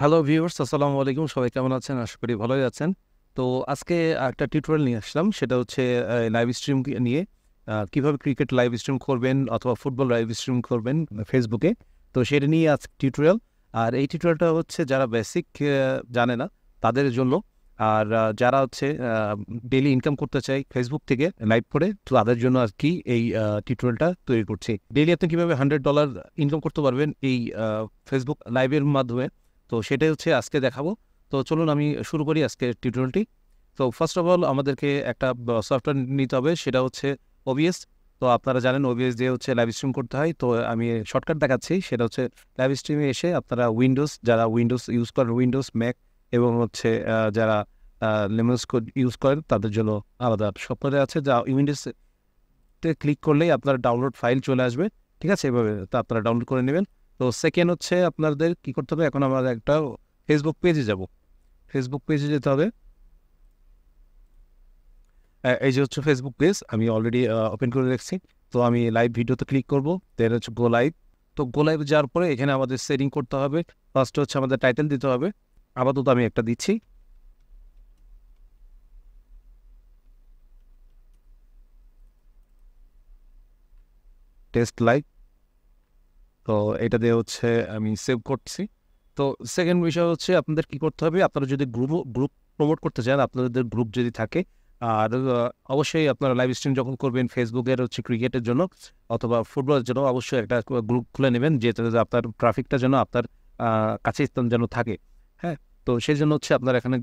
Hello viewers আসসালামু আলাইকুম। সবাই কেমন আছেন? আশা করি ভালোই আছেন। তো আজকে একটা টিউটোরিয়াল নিয়ে আসলাম। সেটা হচ্ছে লাইভ স্ট্রিম নিয়ে কীভাবে ক্রিকেট লাইভ স্ট্রিম করবেন অথবা ফুটবল লাইভ স্ট্রিম করবেন ফেসবুকে তো সেটা নিয়ে আজ টিউটোরিয়াল আর এই টিউটোরিয়ালটা হচ্ছে যারা বেসিক জানে না, তাদের জন্য। আর যারা হচ্ছে ডেলি ইনকাম করতে চাই ফেসবুক থেকে লাইভ করে, তো তাদের জন্য আর কি এই টিউটোরিয়ালটা তৈরি করছি। ডেলি আপনি কীভাবে হান্ড্রেড ডলার ইনকাম করতে পারবেন এই ফেসবুক লাইভের মাধ্যমে? তো সেটাই হচ্ছে আজকে দেখাবো। তো চলুন আমি শুরু করি আজকে টিউটোরিয়ালটি তো ফার্স্ট অফ অল আমাদেরকে একটা সফটওয়্যার নিতে হবে, সেটা হচ্ছে ওবিএস তো আপনারা জানেন ওবিএস দিয়ে হচ্ছে লাইভ স্ট্রিম করতে হয়। তো আমি শর্টকাট দেখাচ্ছি, সেটা হচ্ছে লাইভ স্ট্রিমে এসে আপনারা উইন্ডোজ যারা উইন্ডোজ ইউজ করেন উইন্ডোজ ম্যাক এবং হচ্ছে যারা লেমন্স কোড ইউজ করেন, তাদের জন্য আলাদা সফটওয়্যার আছে। যা উইন্ডোজতে ক্লিক করলেই আপনার ডাউনলোড ফাইল চলে আসবে। ঠিক আছে? এভাবে তা আপনারা ডাউনলোড করে নেবেন। তো সেকেন্ড হচ্ছে আপনাদের কি করতে হবে? এখন আমরা একটা ফেসবুক পেজে যাব। ফেসবুক পেজে যেতে হবে। এই যে হচ্ছে ফেসবুক পেজ আমি অলরেডি ওপেন করে রেখেছি। তো আমি লাইভ ভিডিওতে ক্লিক করব। দেন হচ্ছে গো লাইভ তো গো লাইভ যাওয়ার পরে এখানে আমাদের সেটিং করতে হবে। ফার্স্ট হচ্ছে আমাদের টাইটেল দিতে হবে। আপাতত আমি একটা দিচ্ছি। টেস্ট লাইভ তো এটা দিয়ে হচ্ছে আমি সেভ করছি। তো সেকেন্ড বিষয় হচ্ছে আপনাদের কি করতে হবে? আপনারা যদি গ্রুপ গ্রুপ প্রমোট করতে চান, আপনাদের গ্রুপ যদি থাকে, আর অবশ্যই আপনারা লাইভ স্ট্রিম যখন করবেন ফেসবুকের হচ্ছে ক্রিকেটের জন্য অথবা ফুটবলের জন্য অবশ্যই একটা গ্রুপ খুলে নেবেন, যেটা আপনার ট্রাফিকটা যেন আপনার কাছে স্থান যেন থাকে। হ্যাঁ তো সেই জন্য হচ্ছে আপনারা এখানে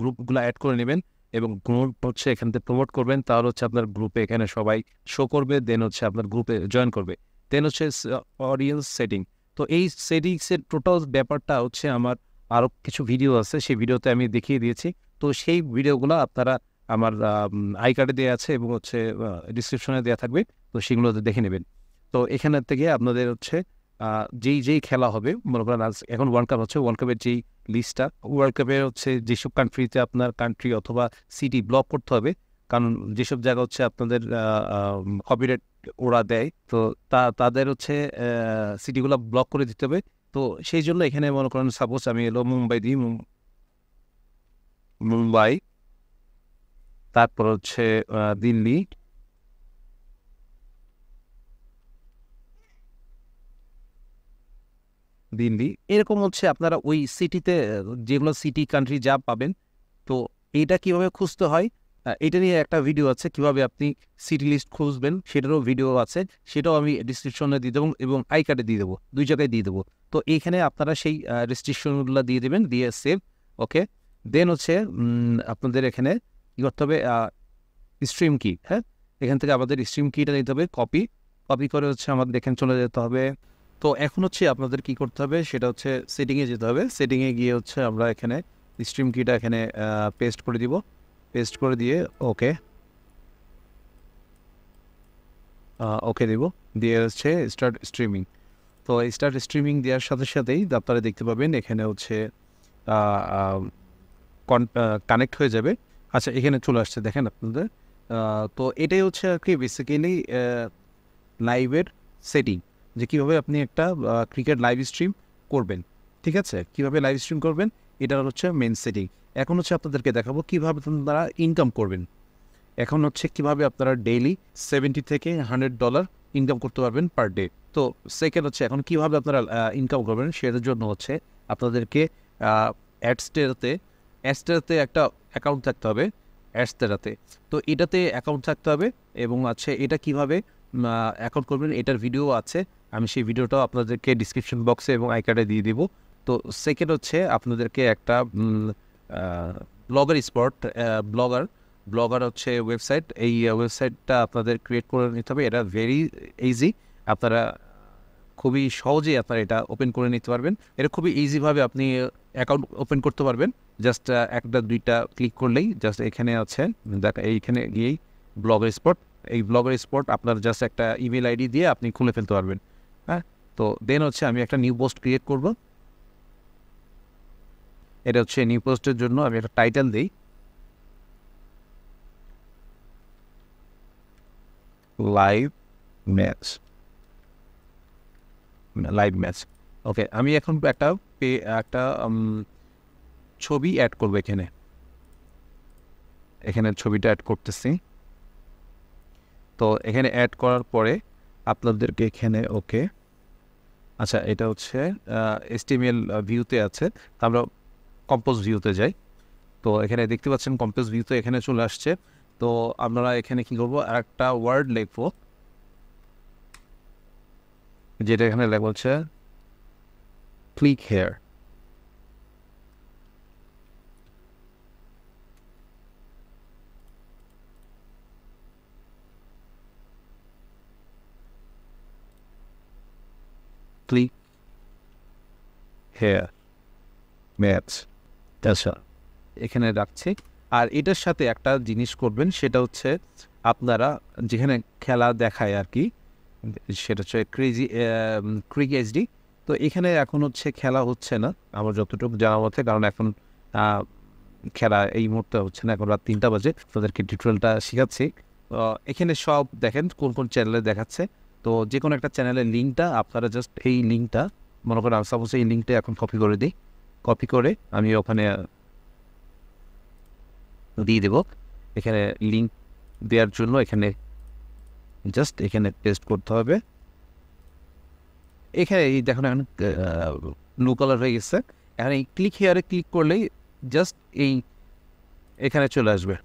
গ্রুপগুলো অ্যাড করে নেবেন এবং গ্রুপ হচ্ছে এখান থেকে প্রমোট করবেন। তাহলে হচ্ছে আপনার গ্রুপে এখানে সবাই শো করবে দেন হচ্ছে আপনার গ্রুপে জয়েন করবে। দেন হচ্ছে অডিয়েন্স সেটিং তো এই সেটিংসের টোটাল ব্যাপারটা হচ্ছে আমার আরও কিছু ভিডিও আছে, সেই ভিডিওতে আমি দেখিয়ে দিয়েছি। তো সেই ভিডিওগুলো আপনারা আমার আই কার্ডে দেওয়া আছে এবং হচ্ছে ডিসক্রিপশনে দেওয়া থাকবে। তো সেগুলোতে দেখে নেবেন। তো এখানে থেকে আপনাদের হচ্ছে যেই যেই খেলা হবে, মনে করেন আজ এখন ওয়ার্ল্ড কাপ হচ্ছে ওয়ার্ল্ড কাপের যেই লিস্টটা ওয়ার্ল্ড কাপের হচ্ছে যেসব কান্ট্রিতে আপনার কান্ট্রি অথবা সিটি ব্লক করতে হবে, কারণ যেসব জায়গা হচ্ছে আপনাদের কপিরাইট ওরা দেয়। তো তা, তাদের হচ্ছে সিটিগুলো ব্লক করে দিতে হবে। তো সেই জন্য এখানে মনে করেন সাপোজ আমি এলো মুম্বাই দিই মুম্বাই। তারপর হচ্ছে দিল্লি। দিল্লি। এরকম হচ্ছে আপনারা ওই সিটিতে যেগুলো সিটি কান্ট্রি যা পাবেন, তো এটা কীভাবে খুঁজতে হয়? এটা নিয়ে একটা ভিডিও আছে, কীভাবে আপনি সিটি লিস্ট খুঁজবেন, সেটারও ভিডিও আছে, সেটাও আমি ডিসক্রিপশনে দিয়ে দেবো এবং আই কার্ডে দিয়ে দেবো, দুই জায়গায় দিয়ে দেবো। তো এইখানে আপনারা সেই রেস্ট্রিকশনগুলো দিয়ে দেবেন, দিয়ে সেভ ওকে দেন হচ্ছে আপনাদের এখানে কী করতে হবে স্ট্রিম কি হ্যাঁ? এখান থেকে আমাদের স্ট্রিম কিটা নিতে হবে কপি কপি করে হচ্ছে আমাদের এখানে চলে যেতে হবে। তো এখন হচ্ছে আপনাদের কি করতে হবে, সেটা হচ্ছে সেটিংয়ে যেতে হবে। সেটিংয়ে গিয়ে হচ্ছে আমরা এখানে স্ট্রিম কিটা এখানে পেস্ট করে দিব। পেস্ট করে দিয়ে ওকে ওকে দিব। দিয়ে হচ্ছে স্টার্ট স্ট্রিমিং তো স্টার্ট স্ট্রিমিং দেওয়ার সাথে সাথেই আপনারা দেখতে পাবেন এখানে হচ্ছে কানেক্ট হয়ে যাবে। আচ্ছা এখানে চলে আসছে, দেখেন আপনাদের। তো এটাই হচ্ছে আর কি বেসিক্যালি লাইভের সেটিং যে কীভাবে আপনি একটা ক্রিকেট লাইভ স্ট্রিম করবেন। ঠিক আছে? কীভাবে লাইভ স্ট্রিম করবেন? এটা হচ্ছে মেন সেটিং এখন হচ্ছে আপনাদেরকে দেখাবো কীভাবে আপনারা ইনকাম করবেন। এখন হচ্ছে কীভাবে আপনারা ডেইলি সেভেন্টি থেকে হান্ড্রেড ডলার ইনকাম করতে পারবেন পার ডে তো সেকেন্ড হচ্ছে এখন কীভাবে আপনারা ইনকাম করবেন সেটার জন্য হচ্ছে আপনাদেরকে অ্যাডস্টেরাতে অ্যাডস্টেরাতে একটা অ্যাকাউন্ট থাকতে হবে অ্যাডস্টেরাতে তো এটাতে অ্যাকাউন্ট থাকতে হবে এবং আছে এটা কীভাবে অ্যাকাউন্ট করবেন এটার ভিডিও আছে, আমি সেই ভিডিওটাও আপনাদেরকে ডিসক্রিপশন বক্সে এবং আই কার্ডে দিয়ে দিব। তো সেকেন্ড হচ্ছে আপনাদেরকে একটা ব্লগার স্পট ব্লগার ব্লগার হচ্ছে ওয়েবসাইট এই ওয়েবসাইটটা আপনাদের ক্রিয়েট করে নিতে হবে। এটা ভেরি ইজি আপনারা খুবই সহজেই আপনারা এটা ওপেন করে নিতে পারবেন। এটা খুবই ইজিভাবে আপনি অ্যাকাউন্ট ওপেন করতে পারবেন। জাস্ট একটা, দুইটা ক্লিক করলেই জাস্ট এখানে আছে, দেখ, এইখানে গিয়েই ব্লগার স্পট এই ব্লগার স্পট আপনার জাস্ট একটা ইমেল আইডি দিয়ে আপনি খুলে ফেলতে পারবেন। হ্যাঁ তো দেন হচ্ছে আমি একটা নিউ পোস্ট ক্রিয়েট করব। এটা হচ্ছে নিউ পোস্টের জন্য আমি একটা টাইটেল দিই। Live match live match okay আমি এখন একটা একটা ছবি অ্যাড করব এখানে। এখানে ছবিটা অ্যাড করতেছি। তো এখানে অ্যাড করার পরে আপনাদেরকে এখানে ওকে আচ্ছা এটা হচ্ছে এসটিএমএল ভিউতে আছে। আমরা কম্পোজ ভিউতে যাই। তো এখানে দেখতে পাচ্ছেন কম্পোজ ভিউতে এখানে চলে আসছে। তো আমরা এখানে কি করব? একটা ওয়ার্ড লিখব। যেটা এখানে লেখা হচ্ছে click here click here maps আচ্ছা এখানে রাখছি। আর এটার সাথে একটা জিনিস করবেন, সেটা হচ্ছে আপনারা যেখানে খেলা দেখায় আর কি, সেটা হচ্ছে ক্রেজি ক্রিক এইচডি তো এখানে এখন হচ্ছে খেলা হচ্ছে না, আমার যতটুকু জানা মতে, কারণ এখন খেলা এই মুহূর্তে হচ্ছে না, এখন রাত তিনটা বাজে, তাদেরকে টিউটোরিয়ালটা শেখাচ্ছি। এখানে সব দেখেন কোন কোন চ্যানেলে দেখাচ্ছে। তো যে কোনো একটা চ্যানেলের লিঙ্কটা আপনারা জাস্ট এই লিঙ্কটা মনে করেন সাপোজ এই লিঙ্কটা এখন কপি করে দিই। কপি করে আমি ওখানে দিয়ে দেব। এখানে লিঙ্ক দেওয়ার জন্য এখানে জাস্ট এখানে পেস্ট করতে হবে। এখানে এই দেখুন, এখন ব্লু কালার হয়ে গেছে। এখন এই ক্লিক হেয়ারে ক্লিক করলেই জাস্ট এই এখানে চলে আসবে।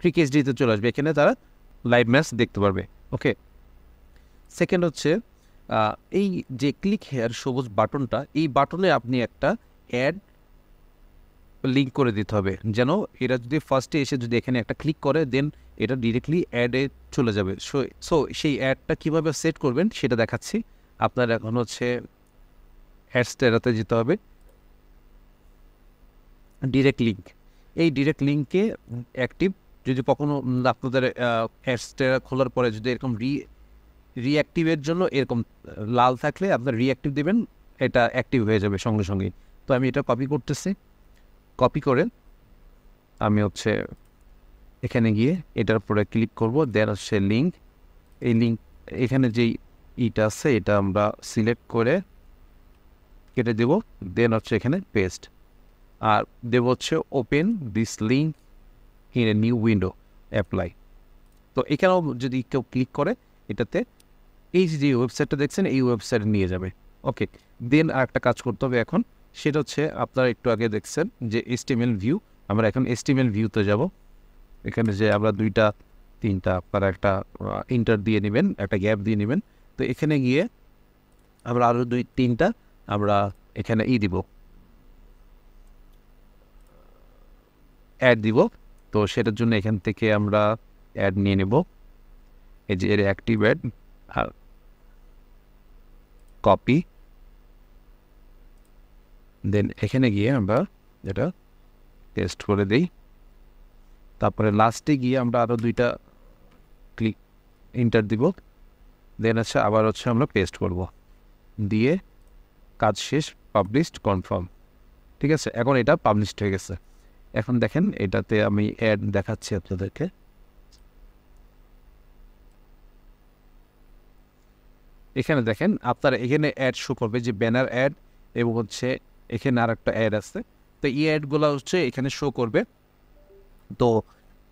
ক্রিক এইচডিতে চলে আসবে। এখানে তারা লাইভ ম্যাচ দেখতে পারবে। ওকে সেকেন্ড হচ্ছে এই যে ক্লিক হেয়ার সবুজ বাটনটা এই বাটনে আপনি একটা অ্যাড লিঙ্ক করে দিতে হবে। যেন এরা যদি ফার্স্টে এসে যদি এখানে একটা ক্লিক করে দেন এটা ডিরেক্টলি অ্যাডে চলে যাবে। সো সো সেই অ্যাডটা কীভাবে সেট করবেন সেটা দেখাচ্ছি। আপনার এখন হচ্ছে অ্যাডসটা এরাতে যেতে হবে। ডিরেক্ট লিঙ্ক এই ডিরেক্ট লিঙ্কে অ্যাক্টিভ যদি কখনো উম, আপনাদের অ্যাডসটা খোলার পরে যদি এরকম রি রিঅ্যাক্টিভের জন্য এরকম লাল থাকলে আপনার রিঅ্যাক্টিভ দেবেন, এটা অ্যাক্টিভ হয়ে যাবে সঙ্গে সঙ্গেই। তো আমি এটা কপি করতেছি। কপি করে আমি হচ্ছে এখানে গিয়ে এটার উপরে ক্লিক করব দেন হচ্ছে লিঙ্ক এই লিঙ্ক এখানে যেই ইটা আছে, এটা আমরা সিলেক্ট করে কেটে দেব দেন হচ্ছে এখানে পেস্ট আর দেব হচ্ছে open this link in a new window apply তো এখানেও যদি কেউ ক্লিক করে, এটাতে এই যে ওয়েবসাইটটা দেখছেন, এই ওয়েবসাইটে নিয়ে যাবে। ওকে দেন আর একটা কাজ করতে হবে এখন, সেটা হচ্ছে আপনারা একটু আগে দেখছেন যে এসটিএমএল ভিউ আমরা এখন এসটিএমএল ভিউতে যাব। এখানে যে আমরা দুইটা, তিনটা, আপনারা একটা ইন্টার দিয়ে নেবেন, একটা গ্যাপ দিয়ে নেবেন। তো এখানে গিয়ে আমরা আরও দুই, তিনটা আমরা এখানে ই দিব। অ্যাড দিব। তো সেটার জন্য এখান থেকে আমরা অ্যাড নিয়ে নেব। এই যে এর অ্যাক্টিভ অ্যাড আর কপি দেন এখানে গিয়ে আমরা এটা টেস্ট করে দিই। তারপরে লাস্টে গিয়ে আমরা আরও দুইটা ক্লিক ইন্টার দিব। দেন হচ্ছে আবার হচ্ছে আমরা পেস্ট করব। দিয়ে কাজ শেষ পাবলিশড কনফার্ম ঠিক আছে? এখন এটা পাবলিশড হয়ে গেছে। এখন দেখেন এটাতে আমি অ্যাড দেখাচ্ছি আপনাদেরকে। এখানে দেখেন, আপনার এখানে অ্যাড শো করবে যে ব্যানার অ্যাড এবং হচ্ছে এখানে আর একটা অ্যাড আছে। তো এই অ্যাডগুলো হচ্ছে এখানে শো করবে। তো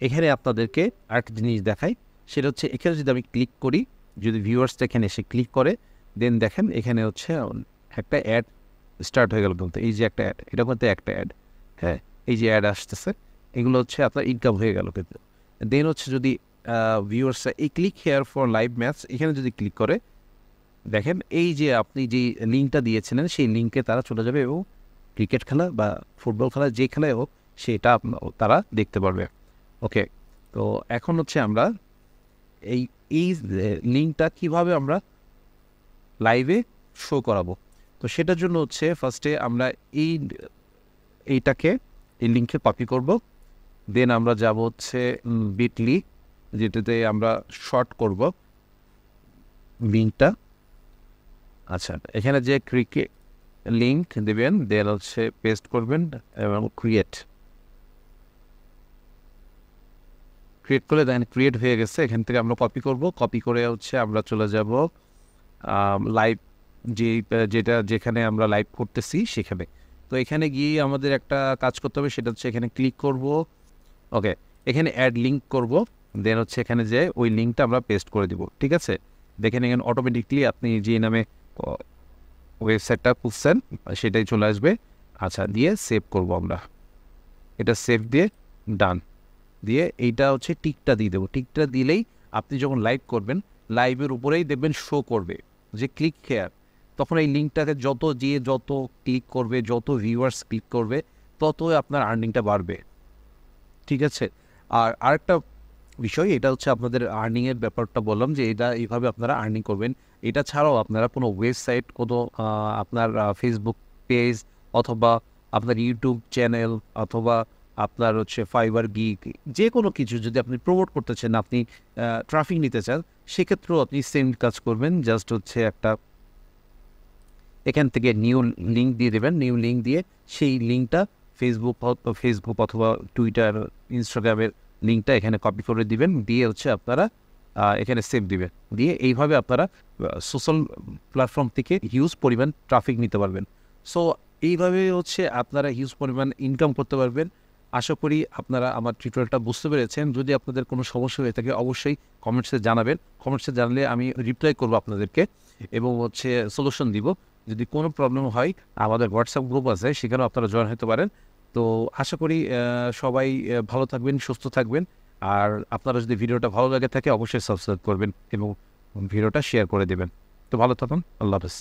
এখানে আপনাদেরকে আরেকটা জিনিস দেখাই, সেটা হচ্ছে এখানে যদি আমি ক্লিক করি, যদি ভিউয়ার্সটা এখানে এসে ক্লিক করে দেন দেখেন এখানে হচ্ছে একটা অ্যাড স্টার্ট হয়ে গেল বলতে এই যে একটা অ্যাড এটা বলতে একটা অ্যাড হ্যাঁ এই যে অ্যাড আসতেছে, এগুলো হচ্ছে আপনার ইনকাম হয়ে গেল কিন্তু। দেন হচ্ছে যদি ভিউয়ার্সরা এই click here for live match এখানে যদি ক্লিক করে দেখেন, এই যে আপনি যে লিঙ্কটা দিয়েছিলেন, সেই লিঙ্কে তারা চলে যাবে এবং ক্রিকেট খেলা বা ফুটবল খেলা যে খেলায় হোক, সেটা তারা দেখতে পারবে। ওকে, তো এখন হচ্ছে আমরা এই এই লিঙ্কটা কীভাবে আমরা লাইভে শো করাবো? তো সেটার জন্য হচ্ছে ফার্স্টে আমরা এই, এইটাকে, এই লিঙ্কে কপি করব। দেন আমরা যাব হচ্ছে বিটলি যেটাতে আমরা শর্ট করব লিঙ্কটা। আচ্ছা এখানে যে ক্রিকেট লিঙ্ক দেবেন দেন হচ্ছে পেস্ট করবেন এবং ক্রিয়েট ক্রিয়েট করলে দেখেন ক্রিয়েট হয়ে গেছে, এখান থেকে আমরা কপি করব। কপি করে হচ্ছে আমরা চলে যাব লাইভ যে, যেটা যেখানে আমরা লাইভ করতেছি সেখানে। তো এখানে গিয়ে আমাদের একটা কাজ করতে হবে, সেটা হচ্ছে এখানে ক্লিক করব। ওকে এখানে অ্যাড লিঙ্ক করব দেন হচ্ছে এখানে যে ওই লিঙ্কটা আমরা পেস্ট করে দিব, ঠিক আছে? দেখেন এখানে অটোমেটিকলি আপনি যে নামে ওয়েবসাইটটা খুঁজছেন সেটাই চলে আসবে। আচ্ছা দিয়ে সেভ করব আমরা। এটা সেভ দিয়ে ডান দিয়ে এইটা হচ্ছে টিকটা দিয়ে দেবো। টিকটা দিলেই আপনি যখন লাইভ করবেন লাইভের উপরেই দেখবেন শো করবে। যে ক্লিক হেয়ার তখন এই লিঙ্কটাকে যত যে যত ক্লিক করবে, যত ভিউয়ার্স ক্লিক করবে, ততই আপনার আর্নিংটা বাড়বে। ঠিক আছে? আর আরেকটা বিষয়, এটা হচ্ছে আপনাদের আর্নিংয়ের ব্যাপারটা বললাম যে এটা এইভাবে আপনারা আর্নিং করবেন। এটা ছাড়াও আপনারা কোনো ওয়েবসাইট কোনো আপনার ফেসবুক পেজ অথবা আপনার ইউটিউব চ্যানেল অথবা আপনার হচ্ছে ফাইবার গিক যে কোনো কিছু যদি আপনি প্রমোট করতে চান, আপনি ট্রাফিক নিতে চান, সেক্ষেত্রেও আপনি সেম কাজ করবেন। জাস্ট হচ্ছে একটা এখান থেকে নিউ লিঙ্ক দিয়ে দেবেন। নিউ লিঙ্ক দিয়ে সেই লিঙ্কটা ফেসবুক ফেসবুক অথবা টুইটার ইনস্টাগ্রামের লিঙ্কটা এখানে কপি করে দিবেন, দিয়ে হচ্ছে আপনারা এখানে সেভ দিবেন। দিয়ে এইভাবে আপনারা সোশ্যাল প্ল্যাটফর্ম থেকে হিউজ পরিমাণ ট্রাফিক নিতে পারবেন। সো এইভাবে হচ্ছে আপনারা হিউজ পরিমাণ ইনকাম করতে পারবেন। আশা করি আপনারা আমার টিউটোরিয়ালটা বুঝতে পেরেছেন। যদি আপনাদের কোনো সমস্যা হয়ে থাকে, অবশ্যই কমেন্টসে জানাবেন। কমেন্টসে জানলে আমি রিপ্লাই করব আপনাদেরকে এবং হচ্ছে সলিউশন দিব। যদি কোনো প্রবলেম হয়, আমাদের হোয়াটসঅ্যাপ গ্রুপ আছে, সেখানেও আপনারা জয়েন হতে পারেন। তো আশা করি সবাই ভালো থাকবেন, সুস্থ থাকবেন। আর আপনারা যদি ভিডিওটা ভালো লাগে থাকে, অবশ্যই সাবস্ক্রাইব করবেন এবং ভিডিওটা শেয়ার করে দেবেন। তো ভালো থাকুন, আল্লাহ হাফেজ।